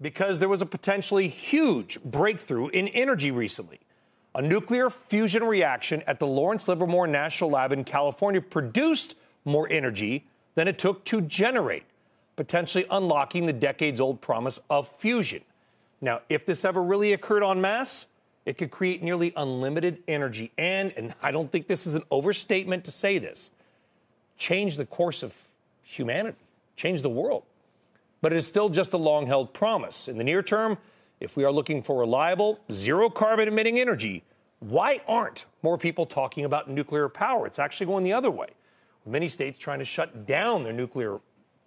because there was a potentially huge breakthrough in energy recently. A nuclear fusion reaction at the Lawrence Livermore National Lab in California produced more energy than it took to generate, potentially unlocking the decades old promise of fusion. Now, if this ever really occurred en masse, it could create nearly unlimited energy and, and I don't think this is an overstatement to say this, change the course of humanity, change the world. But it is still just a long held promise. In the near term, if we are looking for reliable, zero carbon emitting energy, why aren't more people talking about nuclear power? It's actually going the other way. Many states trying to shut down their nuclear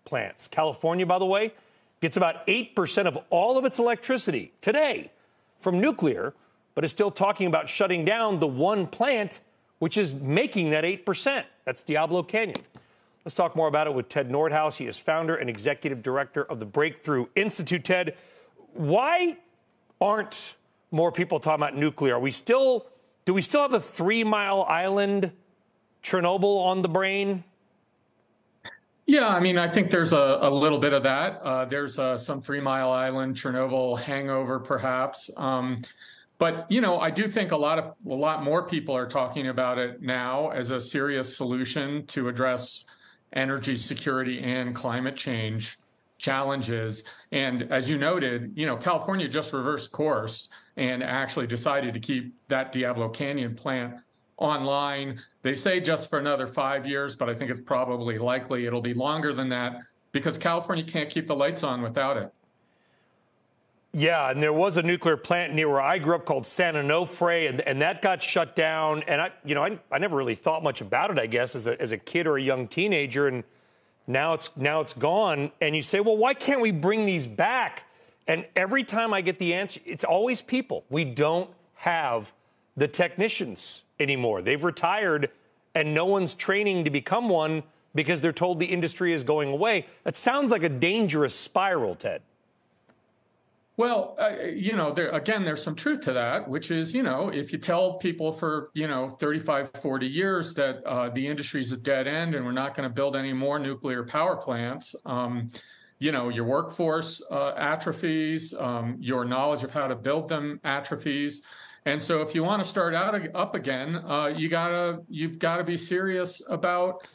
plants. California, by the way, gets about 8% of all of its electricity today from nuclear, but is still talking about shutting down the one plant which is making that 8%. That's Diablo Canyon. Let's talk more about it with Ted Nordhaus. He is founder and executive director of the Breakthrough Institute. Ted, why aren't more people talking about nuclear? Are we still do we still have the Three Mile Island Chernobyl on the brain? Yeah, I mean, I think there's a, a little bit of that. Uh, there's uh, some Three Mile Island Chernobyl hangover, perhaps. Um, but you know, I do think a lot of a lot more people are talking about it now as a serious solution to address energy security and climate change challenges. And as you noted, you know, California just reversed course and actually decided to keep that Diablo Canyon plant online. They say just for another five years, but I think it's probably likely it'll be longer than that because California can't keep the lights on without it. Yeah, and there was a nuclear plant near where I grew up called San Onofre, and, and that got shut down. And I, you know, I, I never really thought much about it, I guess, as a, as a kid or a young teenager. And now it's now it's gone. And you say, well, why can't we bring these back? And every time I get the answer, it's always people. We don't have the technicians anymore. They've retired, and no one's training to become one because they're told the industry is going away. That sounds like a dangerous spiral, Ted. Well, uh, you know, there again, there's some truth to that, which is, you know, if you tell people for, you know, 35, 40 years that uh, the industry is a dead end and we're not going to build any more nuclear power plants, um, you know, your workforce uh, atrophies, um, your knowledge of how to build them atrophies. And so if you want to start out up again, uh, you gotta, you've got to be serious about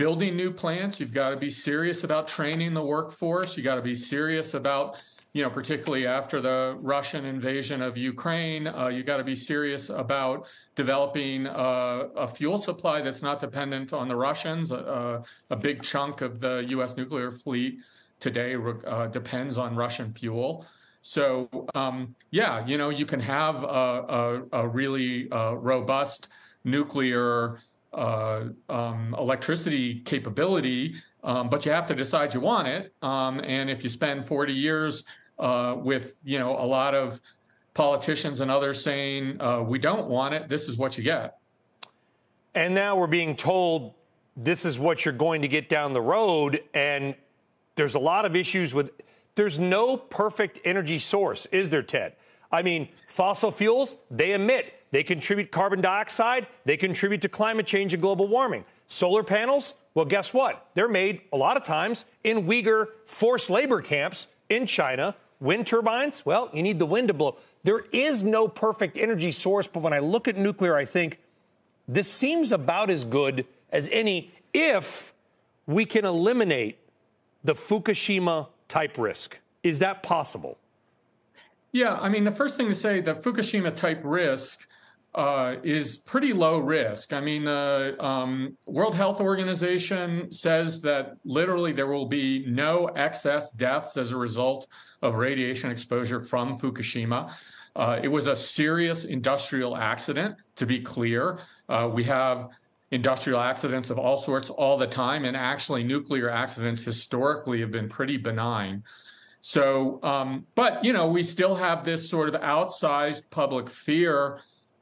building new plants. You've got to be serious about training the workforce. You got to be serious about you know, particularly after the Russian invasion of Ukraine, uh, you got to be serious about developing uh, a fuel supply that's not dependent on the Russians. Uh, a big chunk of the U.S. nuclear fleet today uh, depends on Russian fuel. So, um, yeah, you know, you can have a, a, a really uh, robust nuclear uh, um, electricity capability, um, but you have to decide you want it. Um, and if you spend 40 years uh, with you know a lot of politicians and others saying uh, we don't want it. This is what you get. And now we're being told this is what you're going to get down the road, and there's a lot of issues with. There's no perfect energy source, is there, Ted? I mean, fossil fuels, they emit, they contribute carbon dioxide, they contribute to climate change and global warming. Solar panels, well, guess what? They're made a lot of times in Uyghur forced labor camps in China Wind turbines, well, you need the wind to blow. There is no perfect energy source, but when I look at nuclear, I think this seems about as good as any if we can eliminate the Fukushima type risk. Is that possible? Yeah, I mean, the first thing to say, the Fukushima type risk uh, is pretty low risk. I mean, the um, World Health Organization says that literally there will be no excess deaths as a result of radiation exposure from Fukushima. Uh, it was a serious industrial accident, to be clear. Uh, we have industrial accidents of all sorts all the time, and actually, nuclear accidents historically have been pretty benign. So, um, but you know, we still have this sort of outsized public fear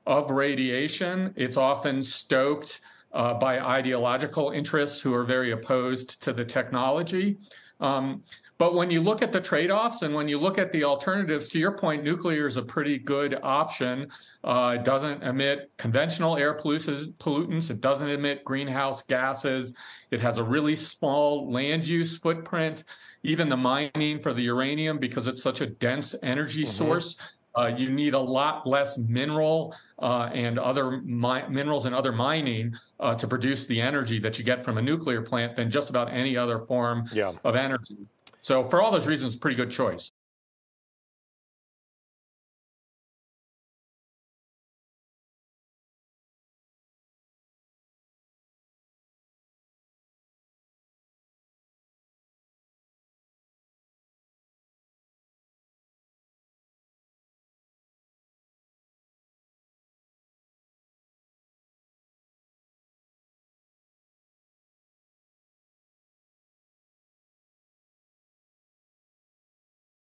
of radiation. It's often stoked uh, by ideological interests who are very opposed to the technology. Um, but when you look at the trade offs and when you look at the alternatives, to your point, nuclear is a pretty good option. Uh, it doesn't emit conventional air pollutants, it doesn't emit greenhouse gases. It has a really small land use footprint. Even the mining for the uranium, because it's such a dense energy mm-hmm. source, uh, you need a lot less mineral uh, and other mi- minerals and other mining uh, to produce the energy that you get from a nuclear plant than just about any other form yeah. of energy. So for all those reasons, pretty good choice.